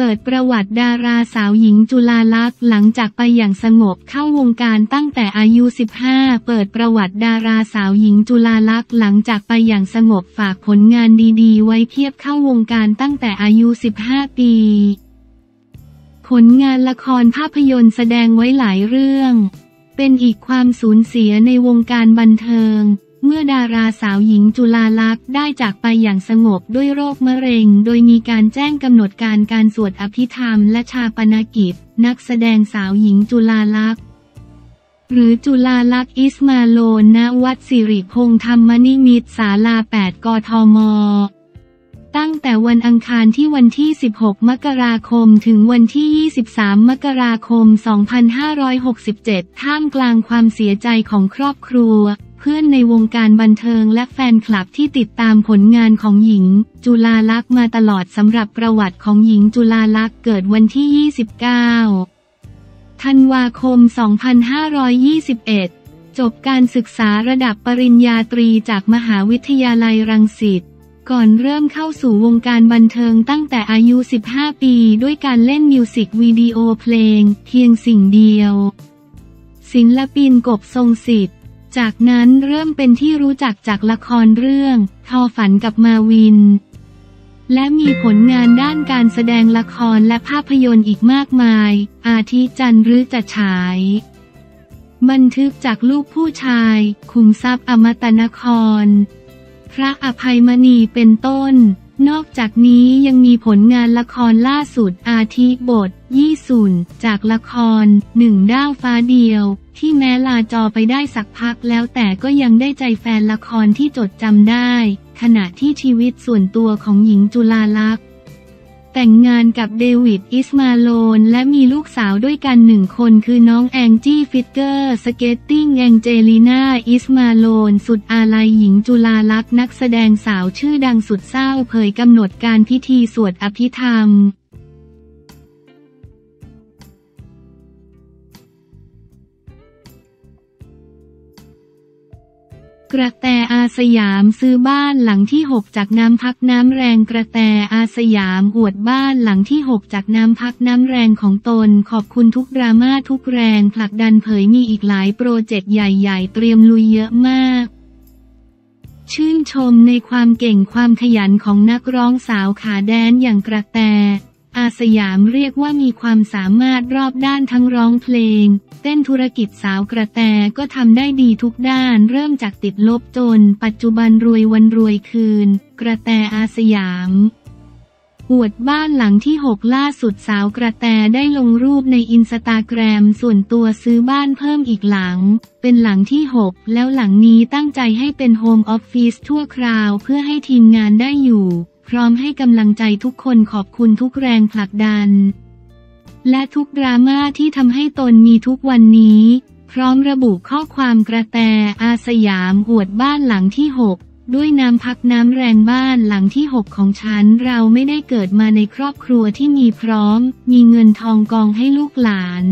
เปิดประวัติดาราสาวหญิงจุฬาลักษณ์หลังจากไปอย่างสงบเข้าวงการตั้งแต่อายุ 15 เปิดประวัติดาราสาวหญิงจุฬาลักษณ์หลังจากไปอย่างสงบฝากผลงานดีๆ ไว้เพียบเข้าวงการตั้งแต่อายุ 15 ปี ผลงานละครภาพยนตร์แสดงไว้หลายเรื่อง เป็นอีกความสูญเสียในวงการบันเทิง เมื่อดาราสาวหญิงจุฬาลักษณ์ได้จากไปอย่างสงบด้วยโรคมะเร็ง โดยมีการแจ้งกำหนดการการสวดอภิธรรมและชาปนกิจ นักแสดงสาวหญิงจุฬาลักษณ์หรือจุฬาลักษณ์อิสมาโลนณวัดสิริพงษ์ธรรมนิมิตศาลา 8 กทม ตั้งแต่วันอังคารที่วันที่ 16 มกราคมถึงวันที่ 23 มกราคม 2567 ท่ามกลางความเสียใจของครอบครัว เพื่อนในวงการบันเทิงและแฟนคลับที่ติดตามผลงานของหญิง จุลาลักษณ์มาตลอดสำหรับประวัติของหญิงจุลาลักษณ์เกิดวันที่ 29 ธันวาคม 2521 จบการศึกษาระดับปริญญาตรีจากมหาวิทยาลัยรังสิตก่อนเริ่มเข้าสู่วงการบันเทิงตั้งแต่อายุ 15 ปีด้วยการเล่นมิวสิกวิดีโอเพลง เพียงสิ่งเดียว ศิลปินกบทรงสิทธิ์ จากนั้นเริ่มเป็นที่รู้จักจากละครเรื่อง ทอฝันกับมาวิน และมีผลงานด้านการแสดงละครและภาพยนตร์อีกมากมาย อาทิจันหรือจะฉาย บันทึกจากลูกผู้ชาย คุมทรัพย์อมตะนคร พระอภัยมณีเป็นต้น นอกจากนี้ยังมีผลงานละครล่าสุดอาทิบท ยี่สุนจากละครหนึ่งด้าวฟ้าเดียว ที่แม้ลาจอไปได้สักพักแล้วแต่ก็ยังได้ใจแฟนละครที่จดจำได้ ขณะที่ชีวิตส่วนตัวของหญิงจุฬาลักษณ์แต่งงานกับเดวิดอิสมาโลน และมีลูกสาวด้วยกันหนึ่งคนคือน้องแองจี้ figure skating แองเจลีนาอิสมาโลน สุดอาลัยหญิงจุฬาลักษณ์นักแสดงสาวชื่อดังสุดเศร้าเผยกำหนดการพิธีสวดอภิธรรม กระแตอาสยามซื้อบ้านหลังที่ 6 จากน้ำพักน้ำแรงกระแตอาสยามอวดบ้านหลังที่ 6 จากน้ำพักน้ำแรงของตน ขอบคุณทุกดราม่าทุกแรงผลักดันเผยมีอีกหลายโปรเจกต์ใหญ่ๆ เตรียมลุยเยอะมาก ชื่นชมในความเก่งความขยันของนักร้องสาวขาแดนอย่างกระแต อาสยามเรียกว่ามีความสามารถรอบด้านทั้งร้องเพลง เต้นธุรกิจสาวกระแตก็ทำได้ดีทุกด้านเริ่มจากติดลบจน ปัจจุบันรวยวันรวยคืน กระแตอาสยามอวดบ้านหลังที่ 6 ล่าสุดสาวกระแตได้ลงรูปในอินสตาแกรมส่วนตัวซื้อบ้านเพิ่มอีกหลัง เป็นหลังที่ 6 แล้วหลังนี้ตั้งใจให้เป็นโฮมออฟฟิศทั่วคราวเพื่อให้ทีมงานได้อยู่ พร้อมให้กำลังใจทุกคนขอบคุณทุกแรงผลักดัน และทุกดราม่าที่ทำให้ตนมีทุกวันนี้ พร้อมระบุข้อความกระแตอาสยามอวดบ้านหลังที่ 6 ด้วยน้ำพักน้ำแรงบ้านหลังที่ 6 ของฉัน เราไม่ได้เกิดมาในครอบครัวที่มีพร้อม มีเงินทองกองให้ลูกหลาน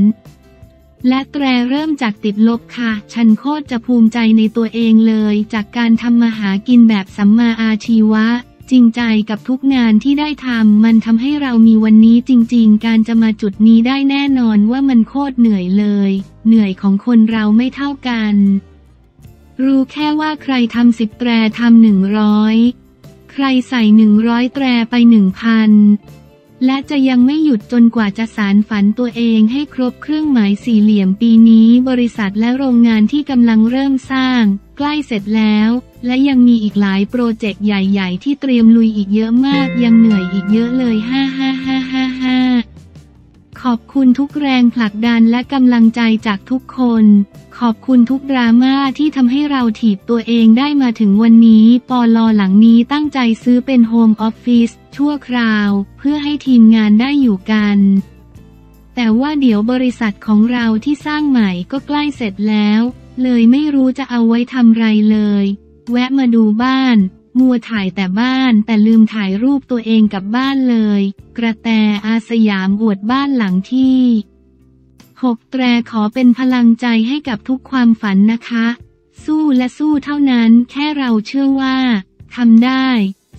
และแตรเริ่มจากติดลบค่ะ ฉันโคตรจะภูมิใจในตัวเองเลย จากการทำมาหากินแบบสัมมาอาชีวะ จริงใจกับทุกงานที่ได้ทำมันทำให้เรามีวันนี้จริง ๆ การจะมาจุดนี้ได้แน่นอนว่ามันโคตรเหนื่อยเลย เหนื่อยของคนเราไม่เท่ากัน รู้แค่ว่าใครทำสิบแตรทำหนึ่งร้อยใครใส่หนึ่งร้อยแตรไปหนึ่งพันและจะยังไม่หยุดจนกว่าจะสารฝันตัวเองให้ครบเครื่องหมายสี่เหลี่ยมปีนี้ บริษัทและโรงงานที่กำลังเริ่มสร้าง ใกล้เสร็จแล้ว และยังมีอีกหลายโปรเจกต์ใหญ่ๆ ที่เตรียมลุยอีกเยอะมาก ยังเหนื่อยอีกเยอะเลยฮ่าฮ่าฮ่าฮ่าฮ่าขอบคุณทุกแรงผลักดันและกำลังใจจากทุกคน ขอบคุณทุกดราม่าที่ทำให้เราถีบตัวเองได้มาถึงวันนี้ ปอลอหลังนี้ตั้งใจซื้อเป็นโฮมออฟฟิศชั่วคราว เพื่อให้ทีมงานได้อยู่กัน แต่ว่าเดี๋ยวบริษัทของเราที่สร้างใหม่ก็ใกล้เสร็จแล้ว เลยไม่รู้จะเอาไว้ทำไรเลย แวะมาดูบ้าน มัวถ่ายแต่บ้านแต่ลืมถ่ายรูปตัวเองกับบ้านเลย กระแตอาสยามอวดบ้านหลังที่หกแตรขอเป็นพลังใจให้กับทุกความฝันนะคะ สู้และสู้เท่านั้นแค่เราเชื่อว่าทำได้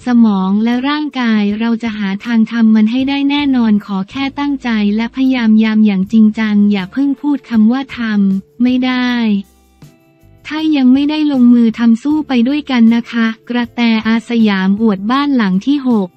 สมองและร่างกายเราจะหาทางทำมันให้ได้แน่นอนขอแค่ตั้งใจและพยายามยามอย่างจริงจัง อย่าเพิ่งพูดคำว่าทำไม่ได้ ถ้ายังไม่ได้ลงมือทำสู้ไปด้วยกันนะคะ กระแตอาร์สยามอวดบ้านหลังที่หก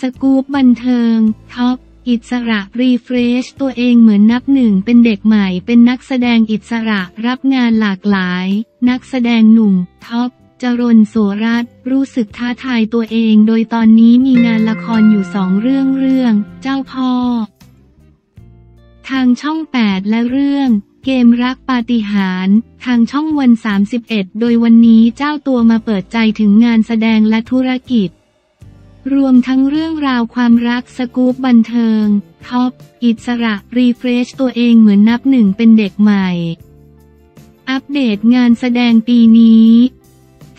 สกู๊ปบันเทิง ท็อป อิสระ รีเฟรช ตัวเองเหมือนนับหนึ่งเป็นเด็กใหม่ เป็นนักแสดงอิสระ รับงานหลากหลาย นักแสดงหนุ่ม ท็อป จรนโสรัตรู้สึกท้าทายตัวเอง โดยตอนนี้มีงานละครอยู่สองเรื่องเรื่อง เจ้าพ่อ ทางช่อง 8 และเรื่อง เกมรักปาฏิหาริย์ทางช่องวัน 31 โดยวันนี้เจ้าตัวมาเปิดใจถึงงานแสดงและธุรกิจ รวมทั้งเรื่องราวความรักสกู๊ปบันเทิงท็อปอิสระรีเฟรชตัวเองเหมือนนับหนึ่งเป็นเด็กใหม่ อัปเดตงานแสดงปีนี้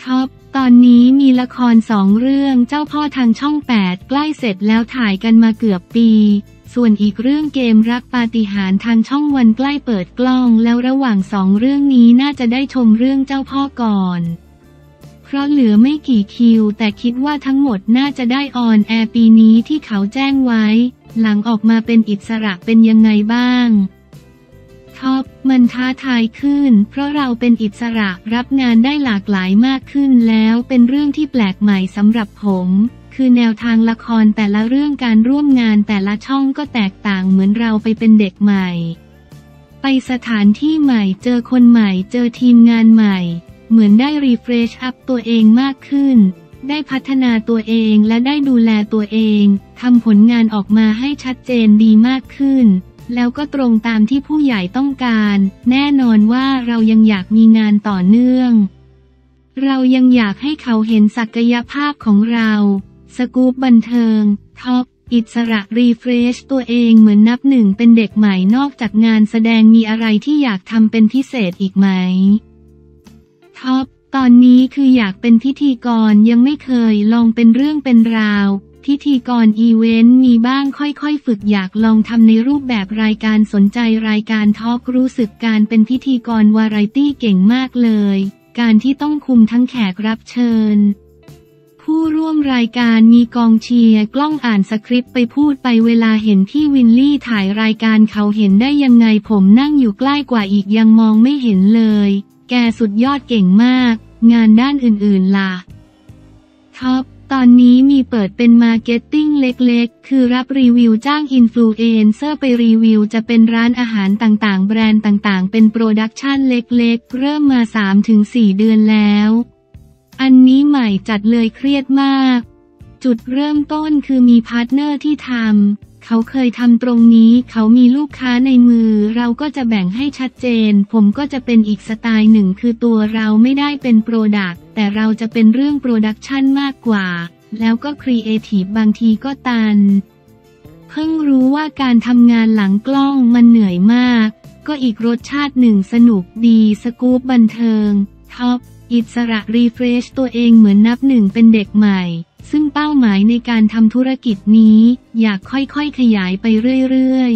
ท็อป ตอนนี้มีละครสองเรื่องเจ้าพ่อทางช่อง 8 ใกล้เสร็จแล้วถ่ายกันมาเกือบปี ส่วนอีกเรื่องเกมรักปาฏิหาริย์ทางช่องวันใกล้เปิดกล้อง แล้วระหว่างสองเรื่องนี้น่าจะได้ชมเรื่องเจ้าพ่อก่อน เพราะเหลือไม่กี่คิว แต่คิดว่าทั้งหมดน่าจะได้ออนแอร์ปีนี้ที่เขาแจ้งไว้ หลังออกมาเป็นอิสระเป็นยังไงบ้าง ท็อปมันท้าทายขึ้น เพราะเราเป็นอิสระรับงานได้หลากหลายมากขึ้นแล้วเป็นเรื่องที่แปลกใหม่สำหรับผม คือแนวทางละครแต่ละเรื่องการร่วมงานแต่ละช่องก็แตกต่างเหมือนเราไปเป็นเด็กใหม่ ไปสถานที่ใหม่เจอคนใหม่เจอทีมงานใหม่ เหมือนได้รีเฟรชอัพตัวเองมากขึ้นได้พัฒนาตัวเองและได้ดูแลตัวเอง ทำผลงานออกมาให้ชัดเจนดีมากขึ้น แล้วก็ตรงตามที่ผู้ใหญ่ต้องการ แน่นอนว่าเรายังอยากมีงานต่อเนื่อง เรายังอยากให้เขาเห็นศักยภาพของเรา สกู๊ปบันเทิง ท็อป อิสระรีเฟรชตัวเองเหมือนนับหนึ่งเป็นเด็กใหม่นอกจากงานแสดงมีอะไรที่อยากทำเป็นพิเศษอีกไหม ท็อป ตอนนี้คืออยากเป็นพิธีกรยังไม่เคยลองเป็นเรื่องเป็นราว พิธีกรอีเวนต์มีบ้างค่อยๆ ฝึกอยากลองทำในรูปแบบรายการสนใจรายการทอล์กรู้สึกการเป็นพิธีกรวาไรตี้เก่งมากเลย การที่ต้องคุมทั้งแขกรับเชิญ ผู้ร่วมรายการมีกองเชียร์กล้องอ่านสคริปต์ไปพูดไปเวลาเห็นพี่วิลลี่ถ่ายรายการเขาเห็นได้ยังไงผมนั่งอยู่ใกล้กว่าอีกยังมองไม่เห็นเลย แกสุดยอดเก่งมาก งานด้านอื่นๆล่ะท็อป ตอนนี้มีเปิดเป็นมาร์เก็ตติ้งเล็กๆ คือรับรีวิวจ้างอินฟลูเอนเซอร์ไปรีวิวจะเป็นร้านอาหารต่างๆ แบรนด์ต่างๆ เป็นโปรดักชันเล็กๆ เริ่มมา 3-4 เดือนแล้ว อันนี้ใหม่จัดเลยเครียดมาก จุดเริ่มต้นคือมีพาร์ทเนอร์ที่ทำ เขาเคยทำตรงนี้ เขามีลูกค้าในมือ เราก็จะแบ่งให้ชัดเจน ผมก็จะเป็นอีกสไตล์หนึ่งคือตัวเราไม่ได้เป็นโปรดักต์แต่เราจะเป็นเรื่องโปรดักชันมากกว่า แล้วก็ครีเอทีฟบางทีก็ตัน เพิ่งรู้ว่าการทำงานหลังกล้องมันเหนื่อยมาก ก็อีกรสชาติหนึ่งสนุกดีสกู๊ปบันเทิงท็อปอิสระรีเฟรชตัวเองเหมือนนับหนึ่งเป็นเด็กใหม่ ซึ่งเป้าหมายในการทำธุรกิจนี้อยากค่อยๆ ขยายไปเรื่อย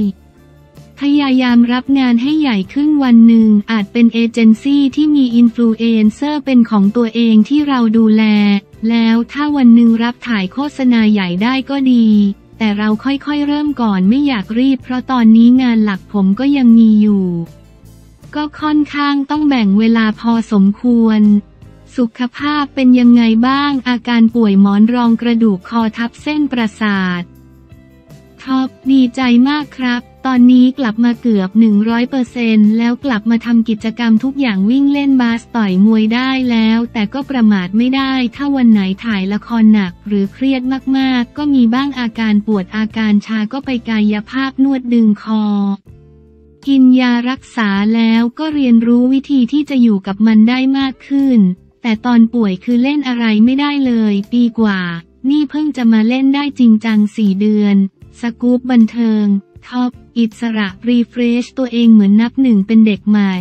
ๆ พยายามรับงานให้ใหญ่ขึ้นวันหนึ่งอาจเป็นเอเจนซี่ที่มีอินฟลูเอนเซอร์เป็นของตัวเองที่เราดูแล แล้วถ้าวันหนึ่งรับถ่ายโฆษณาใหญ่ได้ก็ดี แต่เราค่อยๆ เริ่มก่อนไม่อยากรีบ เพราะตอนนี้งานหลักผมก็ยังมีอยู่ ก็ค่อนข้างต้องแบ่งเวลาพอสมควร สุขภาพเป็นยังไงบ้าง อาการป่วยหมอนรองกระดูกคอทับเส้นประสาทท็อปดีใจมากครับ ตอนนี้กลับมาเกือบ 100%แล้วกลับมาทำกิจกรรมทุกอย่างวิ่งเล่นบาสต่อยมวยได้แล้ว แต่ก็ประมาทไม่ได้ ถ้าวันไหนถ่ายละครหนัก หรือเครียดมากๆ ก็มีบ้างอาการปวดอาการชาก็ไปกายภาพนวดดึงคอ กินยารักษาแล้วก็เรียนรู้วิธีที่จะอยู่กับมันได้มากขึ้น แต่ตอนป่วยคือเล่นอะไรไม่ได้เลย ปีกว่า นี่เพิ่งจะมาเล่นได้จริงจังสี่เดือน สกู๊ปบันเทิง ท็อป อิสระ refresh ตัวเองเหมือนนับหนึ่งเป็นเด็กใหม่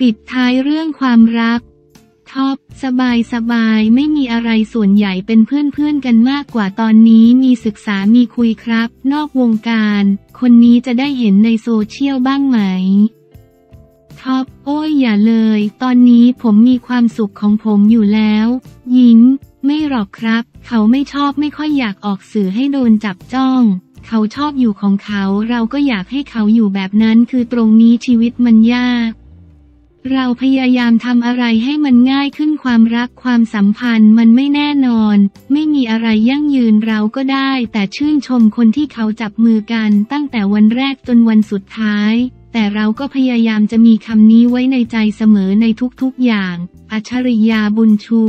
ปิดท้ายเรื่องความรัก ท็อป สบายสบายไม่มีอะไรส่วนใหญ่เป็นเพื่อนๆกันมากกว่าตอนนี้มีศึกษามีคุยครับ นอกวงการ คนนี้จะได้เห็นในโซเชียลบ้างไหม ท็อป โอ้ยอย่าเลย ตอนนี้ผมมีความสุขของผมอยู่แล้ว ยิ้ม ไม่หรอกครับ เขาไม่ชอบไม่ค่อยอยากออกสื่อให้โดนจับจ้อง เขาชอบอยู่ของเขา เราก็อยากให้เขาอยู่แบบนั้น คือตรงนี้ชีวิตมันยาก เราพยายามทำอะไรให้มันง่ายขึ้นความรักความสัมพันธ์มันไม่แน่นอน ไม่มีอะไรยั่งยืนเราก็ได้ แต่ชื่นชมคนที่เขาจับมือกันตั้งแต่วันแรกจนวันสุดท้าย แต่เราก็พยายามจะมีคำนี้ไว้ในใจเสมอในทุกๆอย่าง อัจฉริยาบุญชู